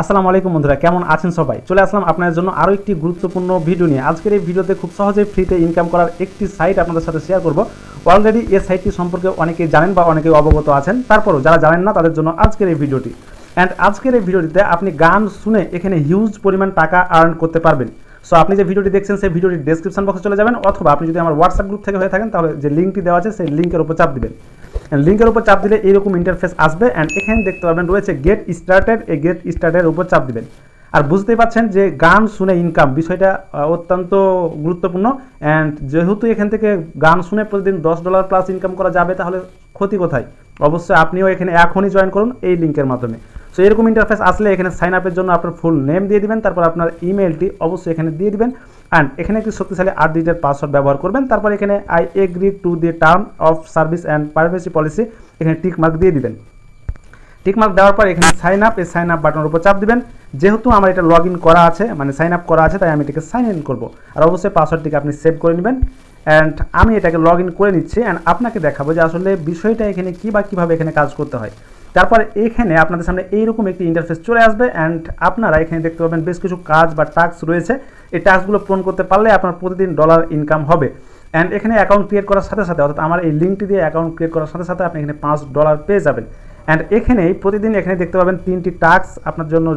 আসসালামু আলাইকুম বন্ধুরা, কেমন আছেন সবাই? চলে আসলাম আপনাদের জন্য আরও একটি গুরুত্বপূর্ণ ভিডিও নিয়ে। আজকের এই ভিডিওতে খুব সহজেই ফ্রিতে ইনকাম করার একটি সাইট আপনাদের সাথে শেয়ার করব। অলরেডি এই সাইটটি সম্পর্কে অনেকেই জানেন বা অনেকেই অবগত আছেন। তারপরও যারা জানেন না, তাদের জন্য আজকের এই ভিডিওটি। অ্যান্ড আজকের এই ভিডিওটিতে আপনি গান শুনে এখানে হিউজ পরিমাণ টাকা আর্ন করতে পারবেন। সো আপনি যে ভিডিওটি দেখছেন, সেই ভিডিওটি ডেসক্রিপশন বক্সে চলে যাবেন, অথবা আপনি যদি আমার হোয়াটসঅ্যাপ গ্রুপ থেকে হয়ে থাকেন, তাহলে যে লিঙ্কটি দেওয়া আছে, সেই লিঙ্কের উপর চাপ দিবেন। লিঙ্কের উপর চাপ দিলে এরকম ইন্টারফেস আসবে অ্যান্ড এখানে দেখতে পাবেন রয়েছে গেট স্টার্টেড এই গেট স্টার্টের উপর চাপ দিবেন। আর বুঝতেই পাচ্ছেন যে গান শুনে ইনকাম বিষয়টা অত্যন্ত গুরুত্বপূর্ণ। অ্যান্ড যেহেতু এখান থেকে গান শুনে প্রতিদিন দশ ডলার প্লাস ইনকাম করা যাবে, তাহলে ক্ষতি কোথায়? অবশ্যই আপনিও এখানে এখনই জয়েন করুন এই লিঙ্কের মাধ্যমে। সো এরকম ইন্টারফেস আসলে এখানে সাইন আপের জন্য আপনার ফুল নেম দিয়ে দিবেন, তারপর আপনার ইমেলটি অবশ্যই এখানে দিয়ে দিবেন। অ্যান্ড এখানে একটি শক্তিশালী আট ডিজিটের পাসওয়ার্ড ব্যবহার করবেন। তারপর এখানে I agree to the term of service and privacy policy এখানে টিক মার্ক দিয়ে দিবেন। টিকমার্ক দেওয়ার পর এখানে সাইন আপ এই সাইন আপ বাটনের উপর চাপ দিবেন। যেহেতু আমার এটা লগ করা আছে মানে সাইন আপ করা আছে, তাই আমি এটাকে সাইন ইন করব। আর অবশ্যই পাসওয়ার্ডটিকে আপনি সেভ করে নেবেন। অ্যান্ড আমি এটাকে লগ করে নিচ্ছি। অ্যান্ড আপনাকে দেখাবো যে আসলে বিষয়টা এখানে কী বা কীভাবে এখানে কাজ করতে হয়। তারপর এখানে আপনাদের সামনে এইরকম একটি ইন্টারফেস চলে আসবে অ্যান্ড আপনারা এখানে দেখতে পাবেন বেশ কিছু কাজ বা টাস্ক রয়েছে। এই টাস্কগুলো পূরণ করতে পারলে আপনার প্রতিদিন ডলার ইনকাম হবে। অ্যান্ড এখানে অ্যাকাউন্ট ক্রিয়েট করার সাথে সাথে, অর্থাৎ আমার এই লিঙ্কটি দিয়ে অ্যাকাউন্ট ক্রিয়েট করার সাথে সাথে আপনি এখানে পাঁচ ডলার পেয়ে যাবেন। অ্যান্ড এখানেই প্রতিদিন এখানে দেখতে পাবেন তিনটি টাস্ক আপনার জন্য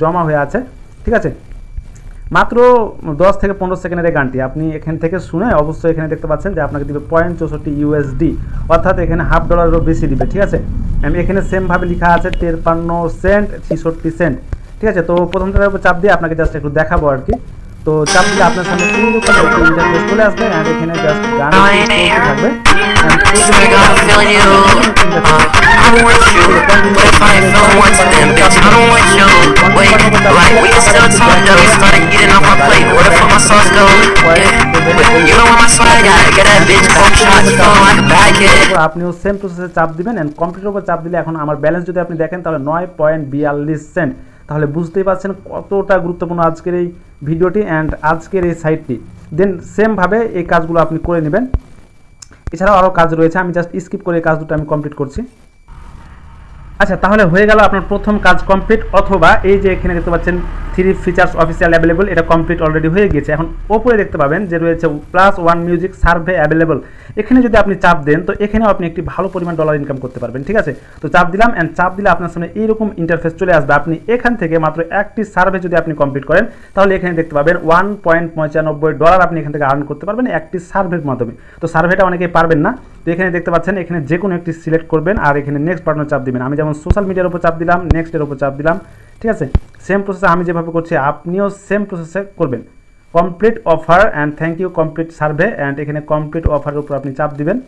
জমা হয়ে আছে। ঠিক আছে? মাত্র দশ থেকে পনেরো সেকেন্ডের গানটি আপনি এখান থেকে শুনে অবশ্যই এখানে দেখতে পাচ্ছেন যে আপনাকে দিবে পয়েন্ট চৌষট্টি ইউএসডি অর্থাৎ এখানে হাফ ডলারেরও বেশি দিবে। ঠিক আছে? আমি এখানে সেমভাবে লেখা আছে তেরপান্ন সেন্ট ছিষট্টি সেন্ট ঠিক আছে? তো প্রথমটার উপর চাপ দিয়ে আপনাকে জাস্ট একটু দেখাবো আর কি। তো চাপ দিয়ে আপনার সামনে ইন্টারফেস চলে আসবে আর এখানে জাস্ট গান থাকবে। I'm আপনিও সেম প্রসেসে চাপ দিবেন অ্যান্ড কমপ্লিটের উপর চাপ দিলে এখন আমার ব্যালেন্স যদি আপনি দেখেন, তাহলে নয় পয়েন্ট বিয়াল্লিশ সেন্ট তাহলে বুঝতেই পারছেন কতটা গুরুত্বপূর্ণ আজকের এই ভিডিওটি অ্যান্ড আজকের এই সাইটটি দেন সেমভাবে এই কাজগুলো আপনি করে নেবেন। এছাড়াও আরও কাজ রয়েছে, আমি জাস্ট স্কিপ করে এই কাজ দুটো আমি কমপ্লিট করছি। আচ্ছা তাহলে হয়ে গেল আপনার প্রথম কাজ কমপ্লিট অথবা এই যে এখানে দেখতে পাচ্ছেন থ্রি ফিচার্স অফিসিয়াল অ্যাভেলেবল এটা কমপ্লিট অলরেডি হয়ে গিয়েছে। এখন ওপরে দেখতে পাবেন যে রয়েছে plus one music survey available এখানে যদি আপনি চাপ দেন, তো এখানেও আপনি একটি ভালো পরিমাণ ডলার ইনকাম করতে পারবেন, ঠিক আছে? তো চাপ দিলাম অ্যান্ড চাপ দিলে আপনার সামনে এইরকম ইন্টারফেস চলে আসবে। আপনি এখান থেকে মাত্র একটি সার্ভে যদি আপনি কমপ্লিট করেন, তাহলে এখানে দেখতে পাবেন ওয়ান পয়েন্ট পঁচানব্বই ডলার আপনি এখান থেকে আর্ন করতে পারবেন একটি সার্ভের মাধ্যমে। তো সার্ভেটা অনেকেই পারবেন না। তো এখানে দেখতে পাচ্ছেন, এখানে যে কোনো একটি সিলেক্ট করবেন আর এখানে নেক্সট বাটনে চাপ দিবেন। আমি যেমন সোশ্যাল মিডিয়ার উপর চাপ দিলাম নেক্সটের উপর চাপ দিলাম, ঠিক আছে? সেম প্রসেসে আমি যেভাবে করছি, আপনিও সেম প্রসেসে করবেন। Complete offer and thank you complete survey and এখানে কমপ্লিট অফারের উপর আপনি চাপ দিবেন।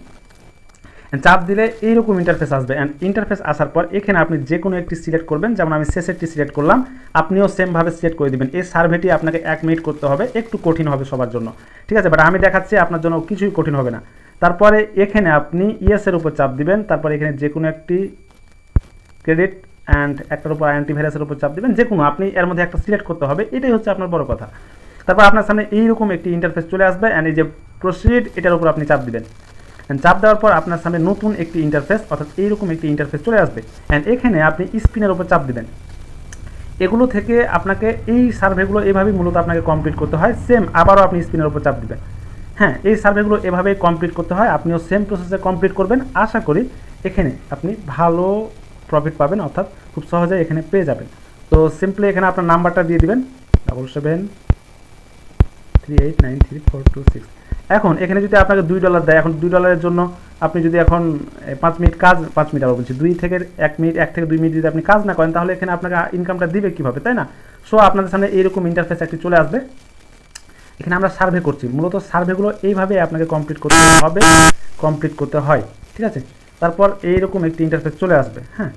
চাপ দিলে এইরকম ইন্টারফেস আসবে। অ্যান্ড ইন্টারফেস আসার পর এখানে আপনি যে কোনো একটি সিলেক্ট করবেন, যেমন আমি শেষেরটি সিলেক্ট করলাম, আপনিও সেমভাবে সিলেক্ট করে দিবেন। এই সার্ভেটি আপনাকে এক মিনিট করতে হবে, একটু কঠিন হবে সবার জন্য, ঠিক আছে? বাট আমি দেখাচ্ছি, আপনার জন্য কিছুই কঠিন হবে না। তারপরে এখানে আপনি ইয়েসের উপর চাপ দিবেন, তারপরে এখানে যে কোনো একটি ক্রেডিট অ্যান্ড একটার উপর অ্যান্টিভাইরাসের উপর চাপ দিবেন যে কোনো আপনি এর মধ্যে একটা সিলেক্ট করতে হবে, এটাই হচ্ছে আপনার বড় কথা। তারপর আপনার সামনে এইরকম একটি ইন্টারফেস চলে আসবে অ্যান্ড এই যে প্রসিড এটার উপর আপনি চাপ দিবেন। অ্যান্ড চাপ দেওয়ার পর আপনার সামনে নতুন একটি ইন্টারফেস অর্থাৎ এইরকম একটি ইন্টারফেস চলে আসবে। অ্যান্ড এখানে আপনি স্পিনের উপর চাপ দিবেন। এগুলো থেকে আপনাকে এই সার্ভেগুলো এভাবেই মূলত আপনাকে কমপ্লিট করতে হয় সেম আবারও আপনি স্পিনের উপর চাপ দিবেন। হ্যাঁ এই সার্ভেগুলো এভাবেই কমপ্লিট করতে হয়। আপনিও সেম প্রসেসে কমপ্লিট করবেন। আশা করি এখানে আপনি ভালো প্রফিট পাবেন, অর্থাৎ খুব সহজে এখানে পেয়ে যাবেন। তো সিম্পলি এখানে আপনার নাম্বারটা দিয়ে দিবেন। Double seven three eight nine three four two six এখন এখানে যদি আপনাকে দুই ডলার দেয়, এখন দুই ডলারের জন্য আপনি যদি এখন পাঁচ মিনিট কাজ, পাঁচ মিনিট আবার বলছি, দুই থেকে এক মিনিট, এক থেকে দুই মিনিট যদি আপনি কাজ না করেন, তাহলে এখানে আপনাকে ইনকামটা দিবে কীভাবে, তাই না? সো আপনাদের সামনে এইরকম ইন্টারফেস একটি চলে আসবে। এখানে আমরা সার্ভে করছি। মূলত সার্ভেগুলো এইভাবে আপনাকে কমপ্লিট করতে হবে কমপ্লিট করতে হয়, ঠিক আছে? তারপর এইরকম একটি ইন্টারফেস চলে আসবে হ্যাঁ?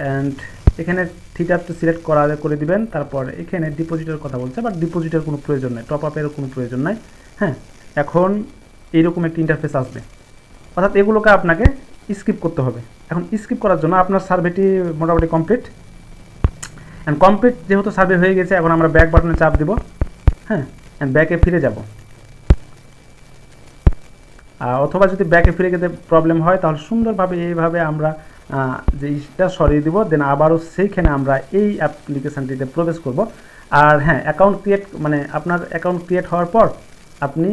অ্যান্ড এখানে থিটারটা সিলেক্ট করা করে দিবেন, তারপর এখানে ডিপোজিটের কথা বলছে বাট ডিপোজিটের কোনো প্রয়োজন নেই টপ আপেরও কোনো প্রয়োজন নাই হ্যাঁ? এখন এইরকম একটি ইন্টারফেস আসবে। অর্থাৎ এগুলোকে আপনাকে স্কিপ করতে হবে। এখন স্কিপ করার জন্য আপনার সার্ভেটি মোটামুটি কমপ্লিট অ্যান্ড কমপ্লিট যেহেতু সার্ভে হয়ে গেছে, এখন আমরা ব্যাক বাটনে চাপ দিব হ্যাঁ? ব্যাকে ফিরে যাব। অথবা যদি ব্যাকে ফিরে যেতে প্রবলেম হয়, তাহলে সুন্দরভাবে এইভাবে আমরা যে ইটা সরিয়ে দিব দেন আবারও সেইখানে আমরা এই অ্যাপ্লিকেশানটিতে প্রবেশ করব। আর হ্যাঁ অ্যাকাউন্ট ক্রিয়েট মানে আপনার অ্যাকাউন্ট ক্রিয়েট হওয়ার পর আপনি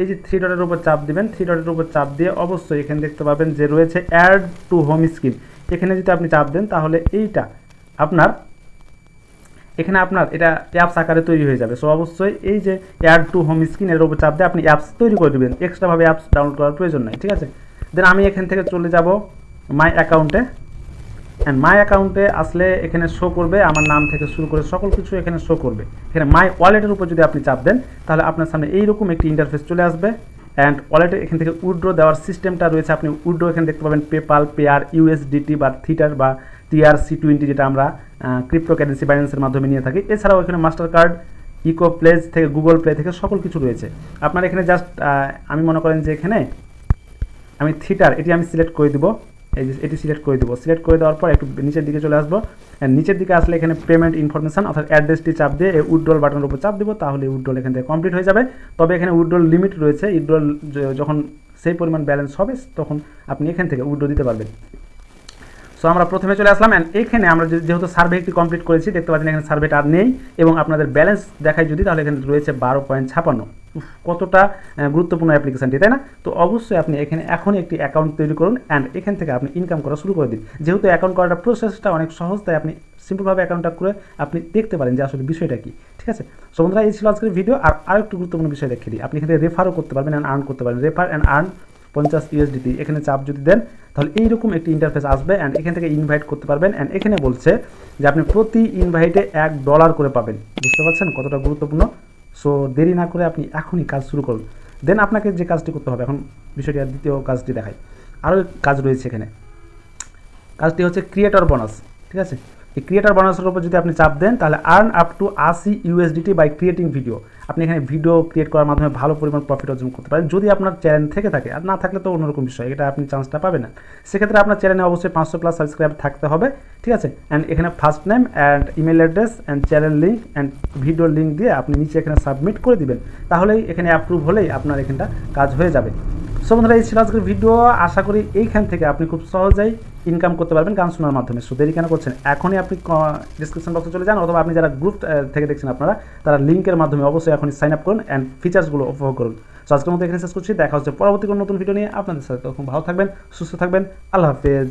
এই যে থ্রি ডটের উপর চাপ দিবেন থ্রি ডটের উপর চাপ দিয়ে অবশ্যই এখানে দেখতে পাবেন যে রয়েছে অ্যাড টু হোম স্ক্রিন এখানে যদি আপনি চাপ দেন, তাহলে এইটা আপনার এখানে আপনার এটা অ্যাপস আকারে তৈরি হয়ে যাবে। সো অবশ্যই এই যে অ্যাড টু হোম স্ক্রিন এর উপর চাপ দিয়ে আপনি অ্যাপস তৈরি করে দেবেন। এক্সট্রাভাবে অ্যাপস ডাউনলোড করার প্রয়োজন নাই, ঠিক আছে? দেন আমি এখান থেকে চলে যাব মাই অ্যাকাউন্টে অ্যান্ড মাই অ্যাকাউন্টে আসলে এখানে শো করবে, আমার নাম থেকে শুরু করে সকল কিছু এখানে শো করবে। এখানে মাই ওয়ালেটের উপর যদি আপনি চাপ দেন, তাহলে আপনার সামনে এইরকম একটি ইন্টারফেস চলে আসবে। অ্যান্ড ওয়ালেটে এখান থেকে উইড্রো দেওয়ার সিস্টেমটা রয়েছে। আপনি উইড্রো এখানে দেখতে পাবেন পেপাল পেয়ার ইউএসডিটি বা থিটার বা টিআরসি টোয়েন্টি যেটা আমরা ক্রিপ্টো কারেন্সি বাইন্যান্সের মাধ্যমে নিয়ে থাকি। এছাড়াও এখানে মাস্টার কার্ড ইকো প্লেজ থেকে গুগল প্লে থেকে সকল কিছু রয়েছে। আপনার এখানে জাস্ট আমি মনে করেন যে এখানে আমি থিটার, এটি আমি সিলেক্ট করে দেবো। এই যে এটি সিলেক্ট করে দেবো। সিলেক্ট করে দেওয়ার পর একটু নিচের দিকে চলে আসব। নিচের দিকে আসলে এখানে পেমেন্ট ইনফরমেশন অর্থাৎ অ্যাড্রেসটি চাপ দিয়ে এই উইড্রল বাটনের উপর চাপ দিব, তাহলে উইড্রল এখান থেকে কমপ্লিট হয়ে যাবে। তবে এখানে উইড্রল লিমিট রয়েছে। উইড্রল যখন সেই পরিমাণ ব্যালেন্স হবে, তখন আপনি এখান থেকে উইড্রো দিতে পারবেন। সো আমরা প্রথমে চলে আসলাম অ্যান্ড এখানে আমরা যেহেতু সার্ভে একটি কমপ্লিট করেছি, দেখতে পাচ্ছেন এখানে সার্ভেটা আর নেই এবং আপনাদের ব্যালেন্স দেখায় যদি, তাহলে এখানে রয়েছে বারো পয়েন্ট ছাপান্ন। কতটা গুরুত্বপূর্ণ অ্যাপ্লিকেশনটি তাই না? তো অবশ্যই আপনি এখানে এখনই একটি অ্যাকাউন্ট তৈরি করুন অ্যান্ড এখান থেকে আপনি ইনকাম করা শুরু করে দিন। যেহেতু অ্যাকাউন্ট করাটা প্রসেসটা অনেক সহজ, তাই আপনি সিম্পলভাবে অ্যাকাউন্টটা করে আপনি দেখতে পারেন যে আসলে বিষয়টা কি, ঠিক আছে? সো বন্ধুরা, এই ছিল আজকের ভিডিও আর আরেকটু গুরুত্বপূর্ণ বিষয় দেখে দিই। আপনি এখানে রেফারও করতে পারবেন অ্যান্ড আর্ন করতে পারবেন। রেফার অ্যান্ড আর্ন পঞ্চাশ ইউএসডিটি এখানে চাপ যদি দেন, তাহলে এইরকম একটি ইন্টারফেস আসবে অ্যান্ড এখান থেকে ইনভাইট করতে পারবেন অ্যান্ড এখানে বলছে যে আপনি প্রতি ইনভাইটে এক ডলার করে পাবেন। বুঝতে পারছেন? কতটা গুরুত্বপূর্ণ? সো দেরি না করে আপনি এখনই কাজ শুরু করুন। দেন আপনাকে যে কাজটি করতে হবে, এখন বিষয়টি আর দ্বিতীয় কাজটি দেখাই। আরও কাজ রয়েছে এখানে। কাজটি হচ্ছে ক্রিয়েটর বোনাস ঠিক আছে? এই ক্রিয়েটর বোনাসের উপর যদি আপনি চাপ দেন, তাহলে আর্ন আপ টু আশি ইউএসডিটি বাই ক্রিয়েটিং ভিডিও আপনি এখানে ভিডিও ক্রিয়েট করার মাধ্যমে ভালো পরিমাণ প্রফিট অর্জন করতে পারেন। যদি আপনার চ্যানেল থেকে থাকে, আর না থাকলে তো অন্যরকম বিষয়, এটা আপনি চান্সটা পাবেন না। সেক্ষেত্রে আপনার চ্যানেলে অবশ্যই পাঁচশো প্লাস সাবস্ক্রাইব থাকতে হবে, ঠিক আছে? অ্যান্ড এখানে first name and email address and channel link and video link দিয়ে আপনি নিচে এখানে সাবমিট করে দিবেন। তাহলেই এখানে অ্যাপ্রুভ হলেই আপনার এখানটা কাজ হয়ে যাবে। সো বন্ধুরা, এই ছিল আজকের ভিডিও। আশা করি এইখান থেকে আপনি খুব সহজেই ইনকাম করতে পারবেন গান শোনার মাধ্যমে। সো দেরি কেন করছেন? এখনই আপনি ডিসক্রিপশন বক্সে চলে যান, অথবা আপনি যারা গ্রুপ থেকে দেখছেন আপনারা, তারা লিঙ্কের মাধ্যমে অবশ্যই এখনই সাইন আপ করুন অ্যান্ড ফিচার্সগুলো উপভোগ করুন। সো আজকের মতো এখানে শেষ করছি। দেখা হচ্ছে পরবর্তী কোনো নতুন ভিডিও নিয়ে। আপনাদের সাথে তখন ভালো থাকবেন, সুস্থ থাকবেন। আল্লাহ হাফেজ।